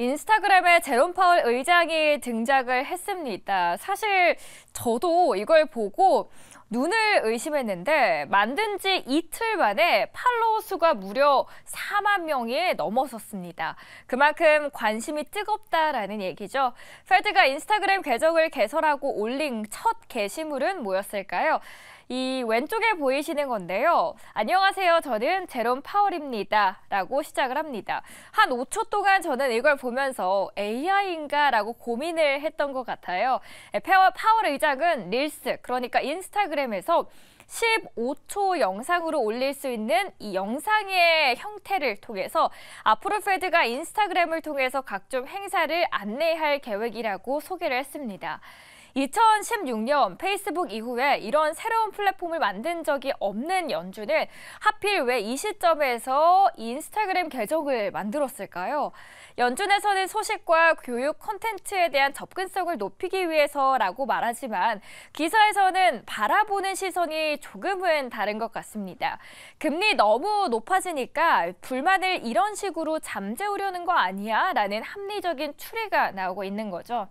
인스타그램에 제롬 파월 의장이 등장을 했습니다. 사실 저도 이걸 보고 눈을 의심했는데 만든 지 이틀 만에 팔로워 수가 무려 4만 명이 넘어섰습니다. 그만큼 관심이 뜨겁다라는 얘기죠. 페드가 인스타그램 계정을 개설하고 올린 첫 게시물은 뭐였을까요? 이 왼쪽에 보이시는 건데요. 안녕하세요. 저는 제롬 파월입니다. 라고 시작을 합니다. 한 5초 동안 저는 이걸 보면서 AI인가 라고 고민을 했던 것 같아요. 파월, 파월 의장은 릴스, 그러니까 인스타그램에서 15초 영상으로 올릴 수 있는 이 영상의 형태를 통해서 앞으로 페드가 인스타그램을 통해서 각종 행사를 안내할 계획이라고 소개를 했습니다. 2016년 페이스북 이후에 이런 새로운 플랫폼을 만든 적이 없는 연주는 하필 왜 이 시점에서 인스타그램 계정을 만들었을까요? 연준에서는 소식과 교육 콘텐츠에 대한 접근성을 높이기 위해서라고 말하지만 기사에서는 바라보는 시선이 조금은 다른 것 같습니다. 금리 너무 높아지니까 불만을 이런 식으로 잠재우려는 거 아니야? 라는 합리적인 추리가 나오고 있는 거죠.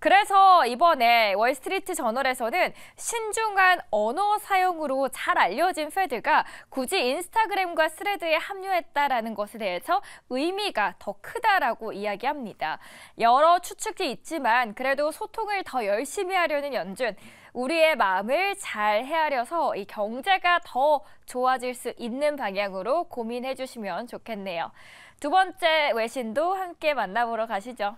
그래서 이번에 월스트리트 저널에서는 신중한 언어 사용으로 잘 알려진 페드가 굳이 인스타그램과 스레드에 합류했다라는 것에 대해서 의미가 더 크다라고 이야기합니다. 여러 추측이 있지만 그래도 소통을 더 열심히 하려는 연준, 우리의 마음을 잘 헤아려서 이 경제가 더 좋아질 수 있는 방향으로 고민해 주시면 좋겠네요. 두 번째 외신도 함께 만나보러 가시죠.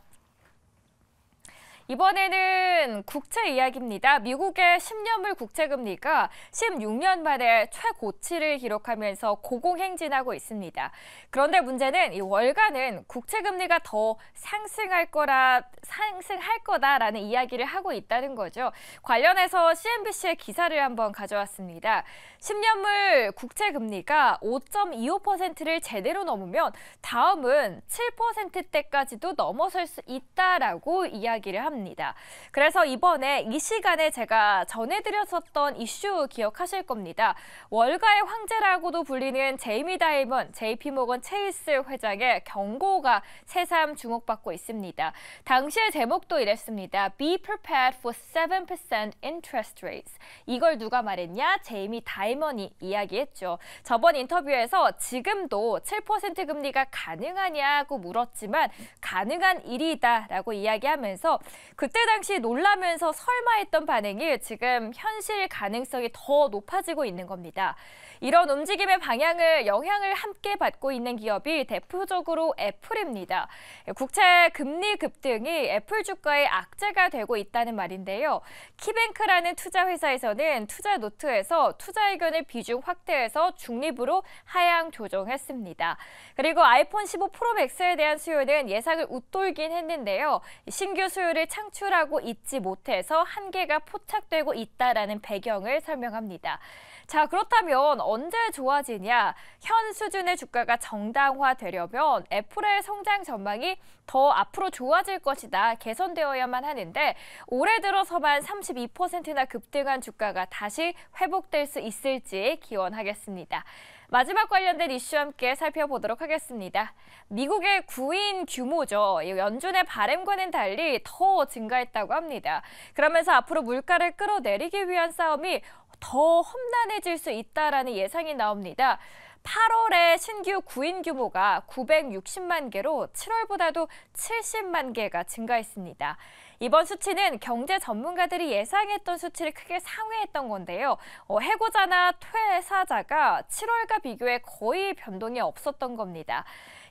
이번에는 국채 이야기입니다. 미국의 10년물 국채 금리가 16년 만에 최고치를 기록하면서 고공행진하고 있습니다. 그런데 문제는 이 월가는 국채 금리가 더 상승할 거라 상승할 거다라는 이야기를 하고 있다는 거죠. 관련해서 CNBC의 기사를 한번 가져왔습니다. 10년물 국채 금리가 5.25%를 제대로 넘으면 다음은 7%대까지도 넘어설 수 있다라고 이야기를 합니다. 합니다. 그래서 이번에 이 시간에 제가 전해드렸었던 이슈 기억하실 겁니다. 월가의 황제라고도 불리는 제이미 다이먼, JP모건 체이스 회장의 경고가 새삼 주목받고 있습니다. 당시의 제목도 이랬습니다. Be prepared for 7% interest rates. 이걸 누가 말했냐? 제이미 다이먼이 이야기했죠. 저번 인터뷰에서 지금도 7% 금리가 가능하냐고 물었지만 가능한 일이다라고 이야기하면서 그때 당시 놀라면서 설마 했던 반응이 지금 현실 가능성이 더 높아지고 있는 겁니다. 이런 움직임의 방향을 영향을 함께 받고 있는 기업이 대표적으로 애플입니다. 국채 금리 급등이 애플 주가의 악재가 되고 있다는 말인데요. 키뱅크라는 투자 회사에서는 투자 노트에서 투자 의견을 비중 확대에서 중립으로 하향 조정했습니다. 그리고 아이폰 15 프로 맥스에 대한 수요는 예상을 웃돌긴 했는데요. 신규 수요를 창출하고 있지 못해서 한계가 포착되고 있다라는 배경을 설명합니다. 자, 그렇다면 언제 좋아지냐? 현 수준의 주가가 정당화되려면 애플의 성장 전망이 더 앞으로 좋아질 것이다. 개선되어야만 하는데 올해 들어서만 32%나 급등한 주가가 다시 회복될 수 있을지 기원하겠습니다. 마지막 관련된 이슈 함께 살펴보도록 하겠습니다. 미국의 구인 규모죠. 연준의 바램과는 달리 더 증가했다고 합니다. 그러면서 앞으로 물가를 끌어내리기 위한 싸움이 더 험난해질 수 있다라는 예상이 나옵니다. 8월에 신규 구인 규모가 960만 개로 7월보다도 70만 개가 증가했습니다. 이번 수치는 경제 전문가들이 예상했던 수치를 크게 상회했던 건데요. 어, 해고자나 퇴사자가 7월과 비교해 거의 변동이 없었던 겁니다.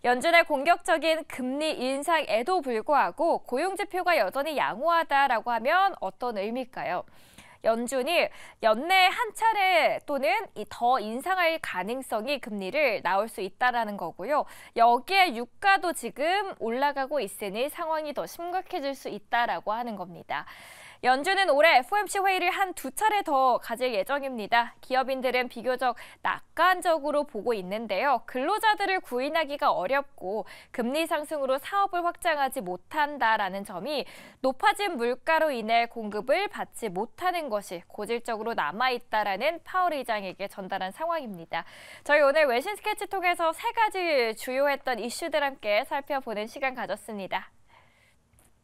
연준의 공격적인 금리 인상에도 불구하고 고용 지표가 여전히 양호하다라고 하면 어떤 의미일까요? 연준이 연내 한 차례 또는 더 인상할 가능성이 금리를 나올 수 있다라는 거고요. 여기에 유가도 지금 올라가고 있으니 상황이 더 심각해질 수 있다라고 하는 겁니다. 연준은 올해 FOMC 회의를 한 두 차례 더 가질 예정입니다. 기업인들은 비교적 낙관적으로 보고 있는데요. 근로자들을 구인하기가 어렵고 금리 상승으로 사업을 확장하지 못한다라는 점이 높아진 물가로 인해 공급을 받지 못하는 것이 고질적으로 남아있다라는 파월 의장에게 전달한 상황입니다. 저희 오늘 외신 스케치 통해서 세 가지 주요했던 이슈들 함께 살펴보는 시간 가졌습니다.